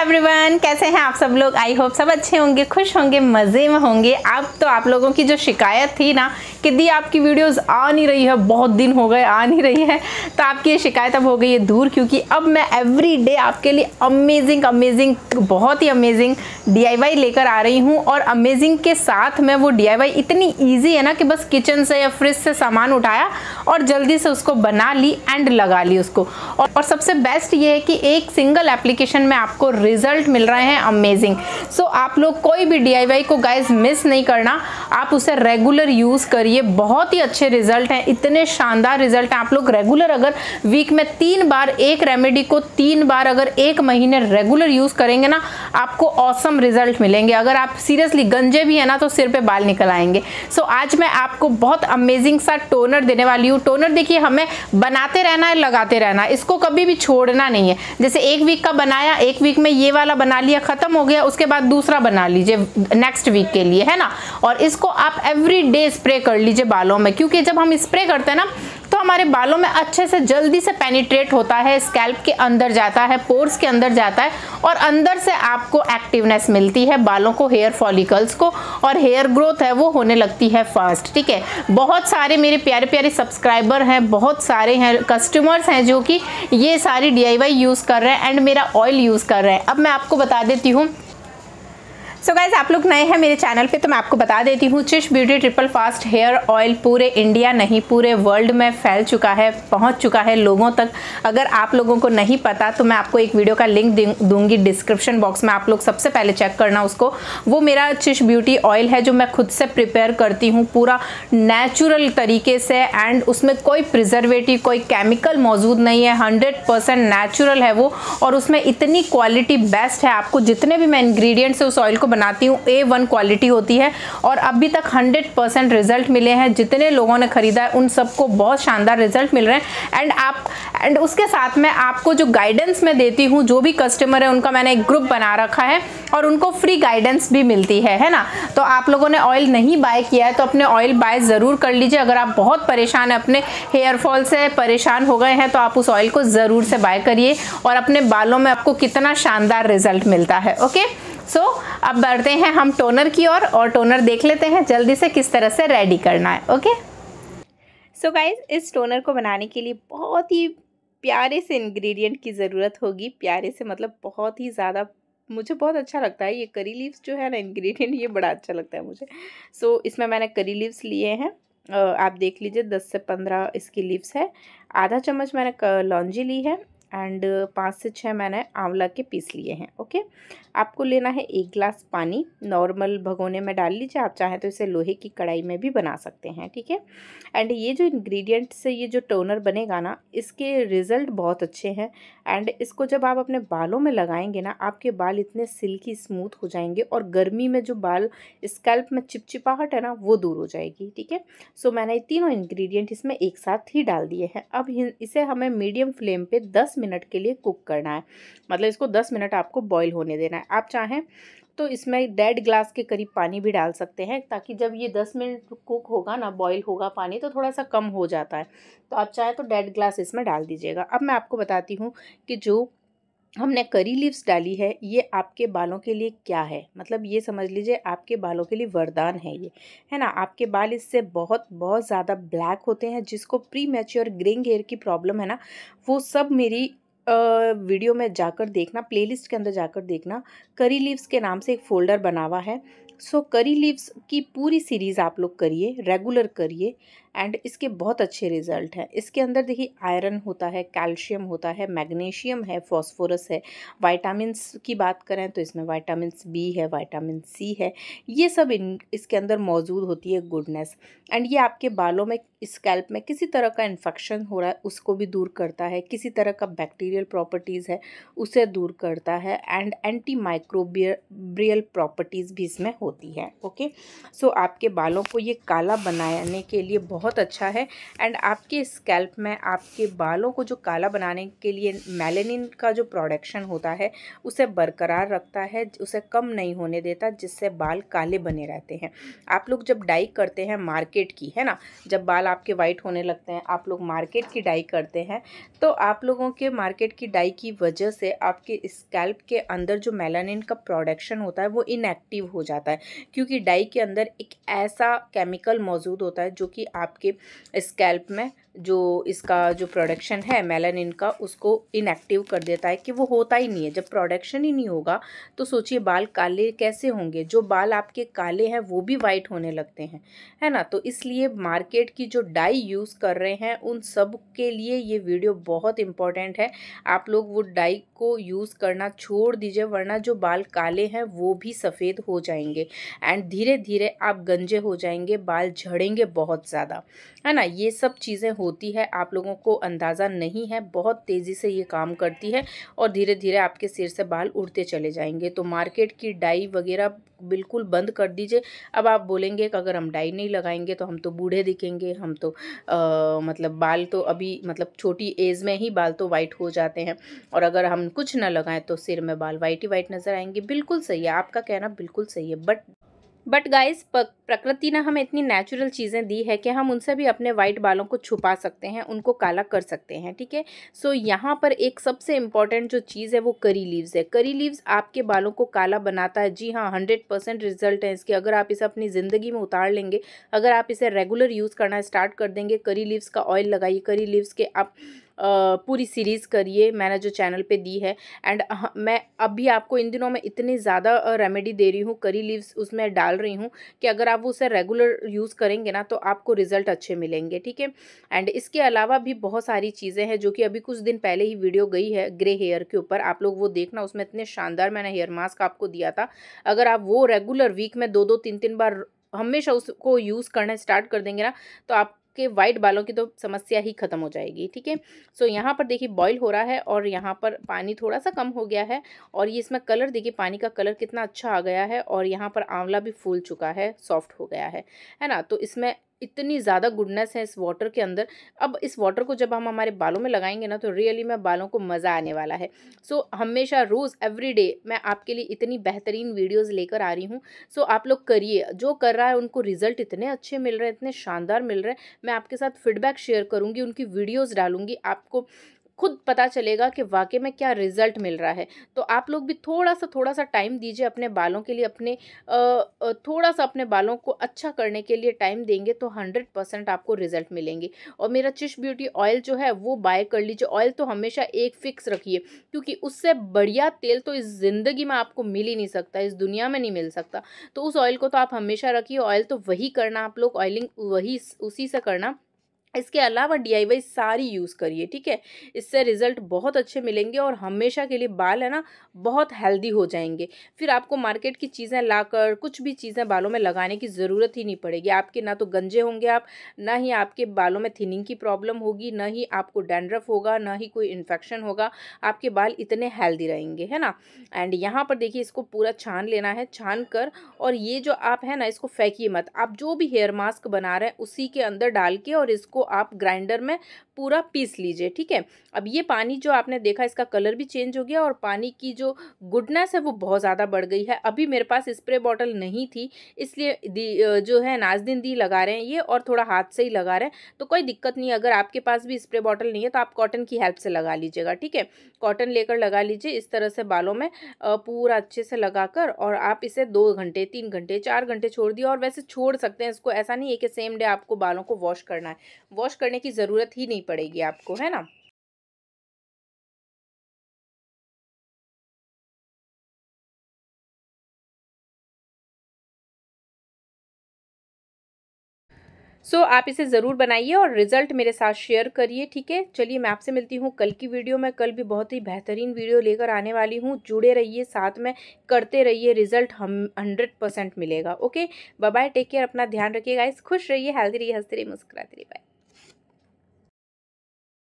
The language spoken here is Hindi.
एवरीवन कैसे हैं आप सब लोग? आई होप सब अच्छे होंगे खुश होंगे मज़े में होंगे। अब तो आप लोगों की जो शिकायत थी ना कि दी आपकी वीडियोस आ नहीं रही है बहुत दिन हो गए आ नहीं रही है तो आपकी ये शिकायत अब हो गई है दूर क्योंकि अब मैं एवरी डे आपके लिए अमेजिंग अमेजिंग बहुत ही अमेजिंग डीआईवाई लेकर आ रही हूँ। और अमेजिंग के साथ में वो डीआईवाई इतनी ईजी है ना कि बस किचन से या फ्रिज से सामान उठाया और जल्दी से उसको बना ली एंड लगा ली उसको। और, और सबसे बेस्ट ये है कि एक सिंगल एप्लीकेशन में आपको रिज़ल्ट मिल रहे हैं अमेजिंग। सो so, आप लोग कोई भी डी को गाइज़ मिस नहीं करना। आप उसे रेगुलर यूज़ करिए। बहुत ही अच्छे रिज़ल्ट हैं। इतने शानदार रिज़ल्ट हैं। आप लोग रेगुलर अगर वीक में तीन बार एक रेमेडी को तीन बार अगर एक महीने रेगुलर यूज़ करेंगे ना आपको औसम रिज़ल्ट मिलेंगे। अगर आप सीरियसली गंजे भी है ना तो सिर पे बाल निकल आएँगे। सो so, आज मैं आपको बहुत अमेजिंग सा टोनर देने वाली हूँ। टोनर देखिए हमें बनाते रहना है लगाते रहना इसको कभी भी छोड़ना नहीं है। जैसे एक वीक का बनाया एक वीक में ये वाला बना लिया, खत्म हो गया, उसके बाद दूसरा बना लीजिए नेक्स्ट वीक के लिए, है ना? और इसको आप एवरी डे स्प्रे कर लीजिए बालों में, क्योंकि जब हम स्प्रे करते हैं ना हमारे बालों में अच्छे से जल्दी से पेनिट्रेट होता है स्कैल्प के अंदर जाता है पोर्स के अंदर जाता है और अंदर से आपको एक्टिवनेस मिलती है बालों को हेयर फॉलिकल्स को और हेयर ग्रोथ है, वो होने लगती है फास्ट ठीक है? बहुत सारे मेरे प्यारे प्यारे सब्सक्राइबर हैं, बहुत सारे हैं कस्टमर्स हैं जो कि ये सारी डीआईवाई यूज़ कर रहे हैं एंड मेरा ऑयल यूज़ कर रहे हैं। अब मैं आपको बता देती हूँ सो गाइज़ आप लोग नए हैं मेरे चैनल पे तो मैं आपको बता देती हूँ चिश beauty triple fast hair oil पूरे इंडिया नहीं, पूरे वर्ल्ड में फैल चुका है, पहुँच चुका है लोगों तक। अगर आप लोगों को नहीं पता तो मैं आपको एक वीडियो का लिंक दूँगी डिस्क्रिप्शन बॉक्स में, आप लोग सबसे पहले चेक करना उसको। वो मेरा चिश ब्यूटी ऑयल है, जो मैं खुद से प्रिपेयर करती हूँ पूरा नेचुरल तरीके से एंड उसमें कोई प्रिजर्वेटिव कोई केमिकल मौजूद नहीं है हंड्रेड परसेंट नेचुरल है वो, और उसमें इतनी क्वालिटी बेस्ट है, आपको जितने भी मैं इन्ग्रीडियंट्स उस ऑयल को बनाती हूँ ए वन क्वालिटी होती है और अभी तक हंड्रेड परसेंट रिज़ल्ट मिले हैं। जितने लोगों ने खरीदा है, उन सबको बहुत शानदार रिज़ल्ट मिल रहे हैं। एंड आप एंड उसके साथ में आपको जो गाइडेंस मैं देती हूँ, जो भी कस्टमर है, उनका मैंने एक ग्रुप बना रखा है और उनको फ्री गाइडेंस भी मिलती है है ना? तो आप लोगों ने ऑयल नहीं बाय किया है तो अपने ऑयल बाय ज़रूर कर लीजिए। अगर आप बहुत परेशान हैं, अपने हेयर फॉल से परेशान हो गए हैं तो आप उस ऑयल को ज़रूर से बाय करिए और अपने बालों में आपको कितना शानदार रिज़ल्ट मिलता है ओके सो so, अब बढ़ते हैं हम टोनर की ओर और, और टोनर देख लेते हैं जल्दी से किस तरह से रेडी करना है ओके सो गाइज़ इस टोनर को बनाने के लिए बहुत ही प्यारे से इंग्रेडिएंट की ज़रूरत होगी। प्यारे से मतलब बहुत ही ज़्यादा मुझे बहुत अच्छा लगता है। ये करी लीव्स जो है ना इंग्रेडिएंट ये बड़ा अच्छा लगता है मुझे। सो so, इसमें मैंने करी लीव्स लिए हैं। आप देख लीजिए दस से पंद्रह इसकी लीव्स है। आधा चम्मच मैंने लौंजी ली है। एंड पाँच से छः मैंने आंवला के पीस लिए हैं, ओके? आपको लेना है एक ग्लास पानी, नॉर्मल भगोने में डाल लीजिए, आप चाहें तो इसे लोहे की कढ़ाई में भी बना सकते हैं, ठीक है? एंड ये जो इंग्रेडिएंट से ये जो टोनर बनेगा ना, इसके रिज़ल्ट बहुत अच्छे हैं एंड इसको जब आप अपने बालों में लगाएँगे ना, आपके बाल इतने सिल्की स्मूथ हो जाएँगे और गर्मी में जो बाल स्कैल्प में चिपचिपाहट है ना, वो दूर हो जाएगी, ठीक है? सो मैंने तीनों इन्ग्रीडियंट इसमें एक साथ ही डाल दिए हैं। अब इसे हमें मीडियम फ्लेम पर दस मिनट के लिए कुक करना है। मतलब इसको दस मिनट आपको बॉईल होने देना है। आप चाहें तो इसमें डेढ़ ग्लास के करीब पानी भी डाल सकते हैं, ताकि जब ये दस मिनट कुक होगा ना बॉईल होगा पानी तो थोड़ा सा कम हो जाता है। तो आप चाहें तो डेढ़ ग्लास इसमें डाल दीजिएगा। अब मैं आपको बताती हूँ कि जो हमने करी लीव्स डाली है, ये आपके बालों के लिए क्या है? मतलब ये समझ लीजिए आपके बालों के लिए वरदान है ये, है ना? आपके बाल इससे बहुत बहुत ज़्यादा ब्लैक होते हैं, जिसको प्री मैच्योर ग्रेइंग हेयर की प्रॉब्लम है ना, वो सब मेरी वीडियो में जाकर देखना, प्लेलिस्ट के अंदर जाकर देखना। करी लीव्स के नाम से एक फ़ोल्डर बना हुआ है सो करी लीव्स की पूरी सीरीज़ आप लोग करिए रेगुलर करिए एंड इसके बहुत अच्छे रिज़ल्ट हैं। इसके अंदर देखिए आयरन होता है कैल्शियम होता है मैग्नीशियम है फॉस्फोरस है। वाइटामस की बात करें तो इसमें वाइटामिन बी है वाइटामिन सी है। ये सब इन, इसके अंदर मौजूद होती है गुडनेस एंड ये आपके बालों में स्कैल्प में किसी तरह का इन्फेक्शन हो रहा है, उसको भी दूर करता है। किसी तरह का बैक्टीरियल प्रॉपर्टीज़ है, उसे दूर करता है। एंड एंटी माइक्रोबियल प्रॉपर्टीज़ भी इसमें होती है, ओके? सो, आपके बालों को ये काला बनाने के लिए बहुत अच्छा है एंड आपके स्कैल्प में आपके बालों को जो काला बनाने के लिए मेलेनिन का जो प्रोडक्शन होता है, उसे बरकरार रखता है, उसे कम नहीं होने देता, जिससे बाल काले बने रहते हैं। आप लोग जब डाई करते हैं मार्केट की, है ना? जब बाल आपके वाइट होने लगते हैं, आप लोग मार्केट की डाई करते हैं तो आप लोगों के मार्केट की डाई की वजह से आपके स्कैल्प के अंदर जो मेलानिन का प्रोडक्शन होता है, वो इनएक्टिव हो जाता है। क्योंकि डाई के अंदर एक ऐसा केमिकल मौजूद होता है जो कि आपके स्कैल्प में जो इसका जो प्रोडक्शन है मेलानिन का, उसको इनएक्टिव कर देता है कि वो होता ही नहीं है। जब प्रोडक्शन ही नहीं होगा तो सोचिए बाल काले कैसे होंगे? जो बाल आपके काले हैं, वो भी वाइट होने लगते हैं, है ना? तो इसलिए मार्केट की जो डाई यूज़ कर रहे हैं, उन सब के लिए ये वीडियो बहुत इंपॉर्टेंट है। आप लोग वो डाई को यूज़ करना छोड़ दीजिए, वरना जो बाल काले हैं, वो भी सफ़ेद हो जाएँगे एंड धीरे धीरे आप गंजे हो जाएँगे, बाल झड़ेंगे बहुत ज़्यादा, है ना? ये सब चीज़ें होती है आप लोगों को अंदाज़ा नहीं है बहुत तेज़ी से ये काम करती है और धीरे धीरे आपके सिर से बाल उड़ते चले जाएँगे। तो मार्केट की डाई वगैरह बिल्कुल बंद कर दीजिए। अब आप बोलेंगे कि अगर हम डाई नहीं लगाएँगे तो हम तो बूढ़े दिखेंगे हम तो आ, मतलब बाल तो अभी मतलब छोटी एज में ही बाल तो वाइट हो जाते हैं। और अगर हम कुछ ना लगाएँ तो सिर में बाल वाइट ही वाइट नज़र आएँगे। बिल्कुल सही है आपका कहना बिल्कुल सही है बट बट गाइस प्रकृति ने हमें इतनी नेचुरल चीज़ें दी है कि हम उनसे भी अपने वाइट बालों को छुपा सकते हैं, उनको काला कर सकते हैं, ठीक है? सो यहाँ पर एक सबसे इंपॉर्टेंट जो चीज़ है वो करी लीव्स है। करी लीव्स आपके बालों को काला बनाता है। जी हाँ हंड्रेड परसेंट रिज़ल्ट है इसके। अगर आप इसे अपनी ज़िंदगी में उतार लेंगे, अगर आप इसे रेगुलर यूज़ करना स्टार्ट कर देंगे करी लीव्स का ऑयल लगाइए करी लीव्स के आप पूरी सीरीज़ करिए मैंने जो चैनल पे दी है। एंड मैं अभी आपको इन दिनों में इतनी ज़्यादा रेमेडी दे रही हूँ करी लीव्स उसमें डाल रही हूँ कि अगर आप उसे रेगुलर यूज़ करेंगे ना तो आपको रिज़ल्ट अच्छे मिलेंगे, ठीक है? एंड इसके अलावा भी बहुत सारी चीज़ें हैं, जो कि अभी कुछ दिन पहले ही वीडियो गई है ग्रे हेयर के ऊपर। आप लोग वो देखना, उसमें इतने शानदार मैंने हेयर मास्क आपको दिया था। अगर आप वो रेगुलर वीक में दो दो तीन तीन बार हमेशा उसको यूज़ करना स्टार्ट कर देंगे ना तो आप के वाइट बालों की तो समस्या ही ख़त्म हो जाएगी, ठीक है? सो यहाँ पर देखिए बॉईल हो रहा है और यहाँ पर पानी थोड़ा सा कम हो गया है और ये इसमें कलर देखिए पानी का कलर कितना अच्छा आ गया है और यहाँ पर आंवला भी फूल चुका है सॉफ्ट हो गया है है ना? तो इसमें इतनी ज़्यादा गुडनेस है इस वाटर के अंदर। अब इस वाटर को जब हम हमारे बालों में लगाएँगे ना तो रियली में बालों को मज़ा आने वाला है। सो so, हमेशा रोज़ एवरी डे मैं आपके लिए इतनी बेहतरीन वीडियोज़ लेकर आ रही हूँ। सो so, आप लोग करिए। जो कर रहा है उनको रिज़ल्ट इतने अच्छे मिल रहे हैं इतने शानदार मिल रहे हैं। मैं आपके साथ फीडबैक शेयर करूँगी उनकी वीडियोज़ डालूँगी। आपको खुद पता चलेगा कि वाकई में क्या रिज़ल्ट मिल रहा है। तो आप लोग भी थोड़ा सा थोड़ा सा टाइम दीजिए अपने बालों के लिए, अपने थोड़ा सा अपने बालों को अच्छा करने के लिए टाइम देंगे तो हंड्रेड परसेंट आपको रिज़ल्ट मिलेंगे। और मेरा चिश ब्यूटी ऑयल जो है वो बाय कर लीजिए। ऑयल तो हमेशा एक फिक्स रखिए, क्योंकि उससे बढ़िया तेल तो इस ज़िंदगी में आपको मिल ही नहीं सकता, इस दुनिया में नहीं मिल सकता। तो उस ऑयल को तो आप हमेशा रखिए, ऑयल तो वही करना आप लोग, ऑयलिंग वही उसी से करना। इसके अलावा DIY सारी यूज़ करिए, ठीक है? इससे रिज़ल्ट बहुत अच्छे मिलेंगे और हमेशा के लिए बाल है ना, बहुत हेल्दी हो जाएँगे। फिर आपको मार्केट की चीज़ें लाकर, कुछ भी चीज़ें बालों में लगाने की ज़रूरत ही नहीं पड़ेगी। आपके ना तो गंजे होंगे आप, ना ही आपके बालों में थिनिंग की प्रॉब्लम होगी, ना ही आपको डैंड्रफ होगा, ना ही कोई इन्फेक्शन होगा। आपके बाल इतने हेल्दी रहेंगे, है ना? एंड यहाँ पर देखिए इसको पूरा छान लेना है, छान कर और ये जो आप है ना, इसको फेंकिए मत। आप जो भी हेयर मास्क बना रहे हैं, उसी के अंदर डाल के और इसको इसको आप ग्राइंडर में पूरा पीस लीजिए, ठीक है? अब ये पानी जो आपने देखा, इसका कलर भी चेंज हो गया और पानी की जो गुडनेस है वो बहुत ज़्यादा बढ़ गई है। अभी मेरे पास स्प्रे बॉटल नहीं थी, इसलिए जो है नाजदीन दी लगा रहे हैं ये और थोड़ा हाथ से ही लगा रहे हैं। तो कोई दिक्कत नहीं, अगर आपके पास भी स्प्रे बॉटल नहीं है तो आप कॉटन की हेल्प से लगा लीजिएगा, ठीक है? कॉटन लेकर लगा लीजिए इस तरह से बालों में पूरा अच्छे से लगाकर और आप इसे दो घंटे, तीन घंटे, चार घंटे छोड़ दिए और वैसे छोड़ सकते हैं, इसको ऐसा नहीं है कि सेम डे आपको बालों को वॉश करना है। वॉश करने की ज़रूरत ही नहीं पड़ेगी आपको है ना? सो so, आप इसे ज़रूर बनाइए और रिज़ल्ट मेरे साथ शेयर करिए ठीक है? चलिए मैं आपसे मिलती हूँ कल की वीडियो में। कल भी बहुत ही बेहतरीन वीडियो लेकर आने वाली हूँ। जुड़े रहिए साथ में करते रहिए रिज़ल्ट हम हंड्रेड परसेंट मिलेगा ओके बाय टेक केयर अपना ध्यान रखिएगा इस खुश रहिए हेल्दी रहिए हँसते रहिए मुस्कुराते रहिए बाय